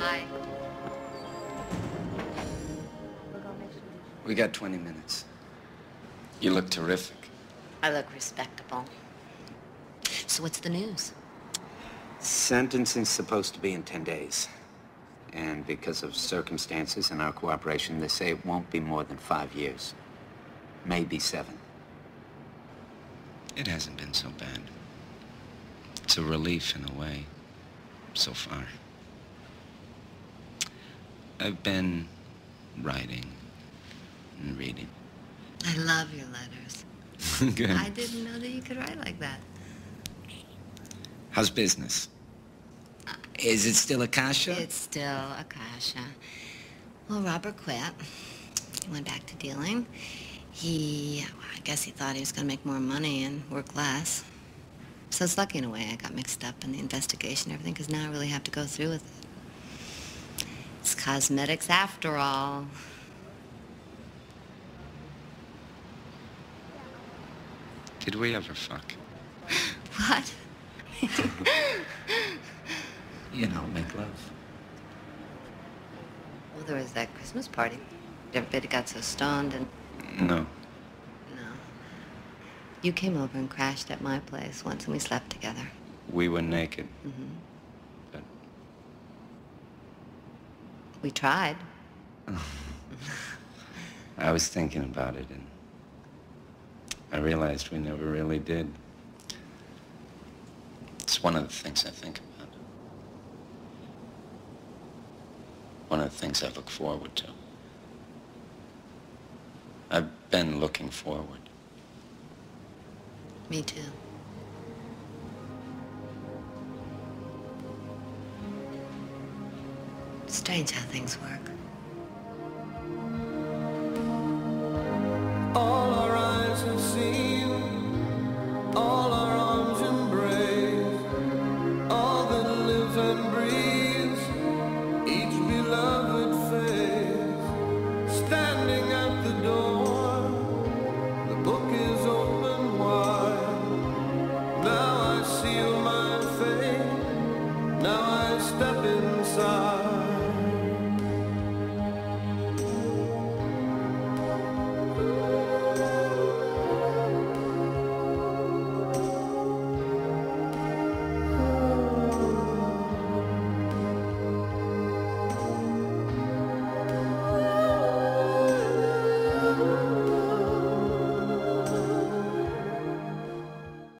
Hi. We got 20 minutes. You look terrific. I look respectable. So what's the news? Sentencing's supposed to be in 10 days. And because of circumstances and our cooperation, they say it won't be more than five years. Maybe seven. It hasn't been so bad. It's a relief in a way, so far. I've been writing and reading. I love your letters. Good. I didn't know that you could write like that. How's business? Uh, Is it still Akasha? It's still Akasha. Well, Robert quit. He went back to dealing. He, I guess he thought he was going to make more money and work less. So it's lucky in a way I got mixed up in the investigation and everything, because now I really have to go through with it. Cosmetics after all. Did we ever fuck? What? You know, make love. Well, there was that Christmas party. Everybody got so stoned and... No. No. You came over and crashed at my place once and we slept together. We were naked. Mm-hmm. We tried. I was thinking about it and I realized we never really did. It's one of the things I think about. One of the things I look forward to. I've been looking forward. Me too. Strange how things work. All our eyes have seen, all our arms embrace, all that lives and breathes, each beloved face, standing at the door, the book is open wide, now I seal my fate, now I step inside.